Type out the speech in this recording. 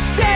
Stay